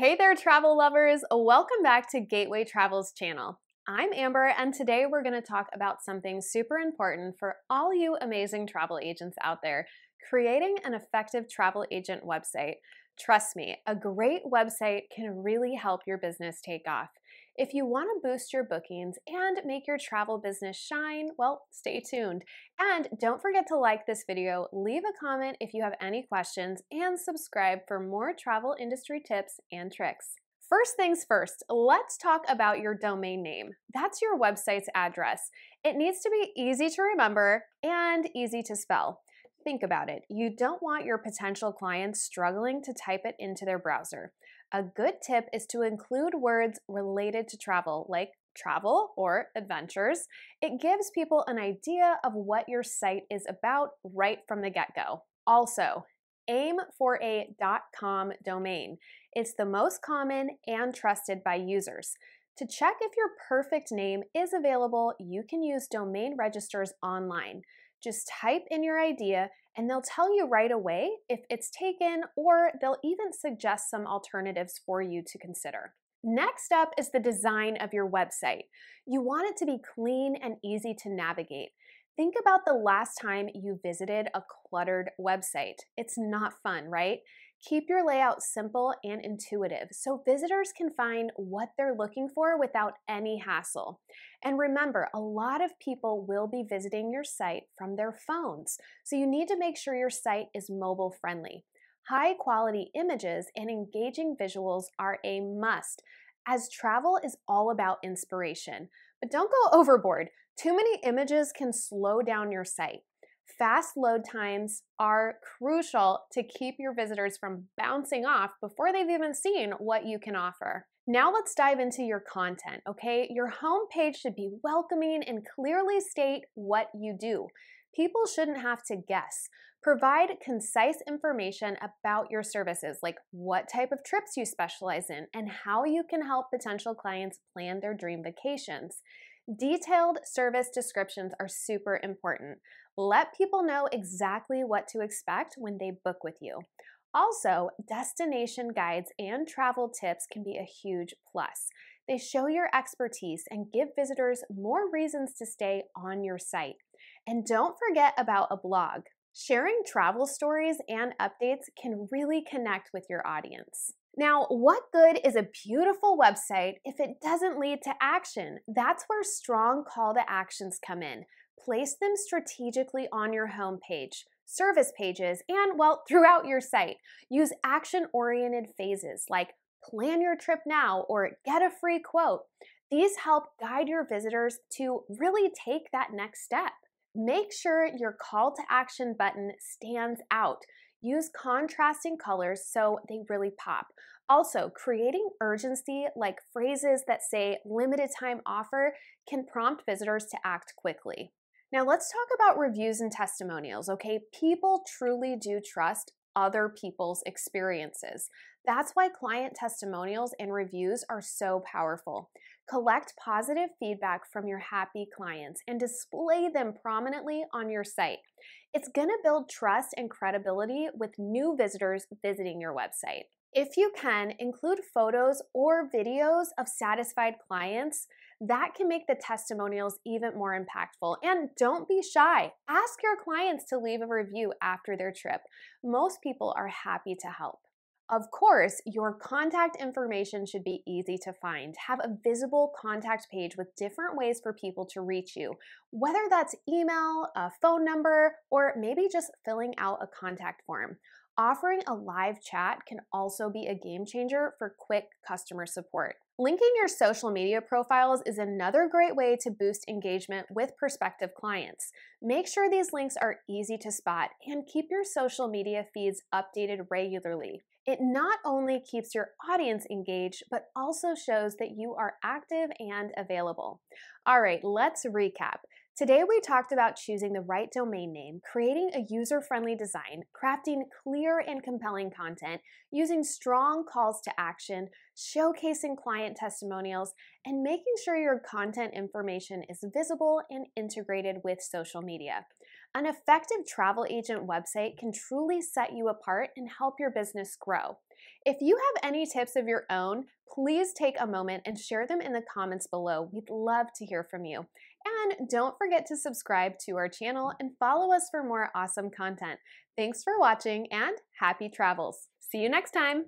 Hey there, travel lovers! Welcome back to Gateway Travels channel. I'm Amber, and today we're going to talk about something super important for all you amazing travel agents out there creating an effective travel agent website. Trust me, a great website can really help your business take off. If you want to boost your bookings and make your travel business shine, well, stay tuned. And don't forget to like this video, leave a comment if you have any questions, and subscribe for more travel industry tips and tricks. First things first, let's talk about your domain name. That's your website's address. It needs to be easy to remember and easy to spell. Think about it. You don't want your potential clients struggling to type it into their browser. A good tip is to include words related to travel, like travel or adventures. It gives people an idea of what your site is about right from the get go. Also, aim for a .com domain. It's the most common and trusted by users. To check if your perfect name is available, you can use domain registers online. Just type in your idea and they'll tell you right away if it's taken or they'll even suggest some alternatives for you to consider. Next up is the design of your website. You want it to be clean and easy to navigate. Think about the last time you visited a cluttered website. It's not fun, right? Keep your layout simple and intuitive so visitors can find what they're looking for without any hassle. And remember, a lot of people will be visiting your site from their phones, so you need to make sure your site is mobile friendly. High quality images and engaging visuals are a must, as travel is all about inspiration. But don't go overboard. Too many images can slow down your site. Fast load times are crucial to keep your visitors from bouncing off before they've even seen what you can offer. Now let's dive into your content, okay? Your homepage should be welcoming and clearly state what you do. People shouldn't have to guess. Provide concise information about your services, like what type of trips you specialize in and how you can help potential clients plan their dream vacations. Detailed service descriptions are super important. Let people know exactly what to expect when they book with you. Also, destination guides and travel tips can be a huge plus. They show your expertise and give visitors more reasons to stay on your site. And don't forget about a blog. Sharing travel stories and updates can really connect with your audience. Now, what good is a beautiful website if it doesn't lead to action? That's where strong call to actions come in. Place them strategically on your homepage, service pages, and well, throughout your site. Use action oriented phases like plan your trip now or get a free quote. These help guide your visitors to really take that next step. Make sure your call to action button stands out. Use contrasting colors so they really pop. Also, creating urgency like phrases that say limited time offer can prompt visitors to act quickly. Now, let's talk about reviews and testimonials, okay? People truly do trust other people's experiences. That's why client testimonials and reviews are so powerful. Collect positive feedback from your happy clients and display them prominently on your site. It's gonna build trust and credibility with new visitors visiting your website. If you can, include photos or videos of satisfied clients. That can make the testimonials even more impactful. And don't be shy. Ask your clients to leave a review after their trip. Most people are happy to help. Of course, your contact information should be easy to find. Have a visible contact page with different ways for people to reach you, whether that's email, a phone number, or maybe just filling out a contact form. Offering a live chat can also be a game changer for quick customer support. Linking your social media profiles is another great way to boost engagement with prospective clients. Make sure these links are easy to spot and keep your social media feeds updated regularly. It not only keeps your audience engaged, but also shows that you are active and available. All right, let's recap. Today, we talked about choosing the right domain name, creating a user friendly design, crafting clear and compelling content, using strong calls to action, showcasing client testimonials, and making sure your content information is visible and integrated with social media. An effective travel agent website can truly set you apart and help your business grow. If you have any tips of your own, please take a moment and share them in the comments below. We'd love to hear from you. And don't forget to subscribe to our channel and follow us for more awesome content. Thanks for watching and happy travels. See you next time.